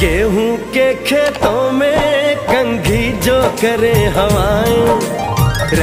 गेहूँ के खेतों में कंघी जो करे हवाएँ।